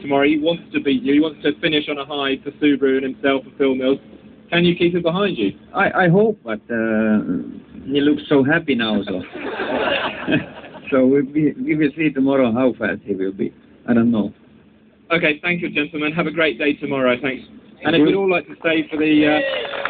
tomorrow. He wants to beat you. He wants to finish on a high for Subaru and himself for Phil Mills. Can you keep him behind you? I, I hope, but uh, he looks so happy now, so. so we we will see tomorrow how fast he will be. I don't know. Okay, thank you, gentlemen. Have a great day tomorrow. Thanks. And if you'd all like to stay for the uh,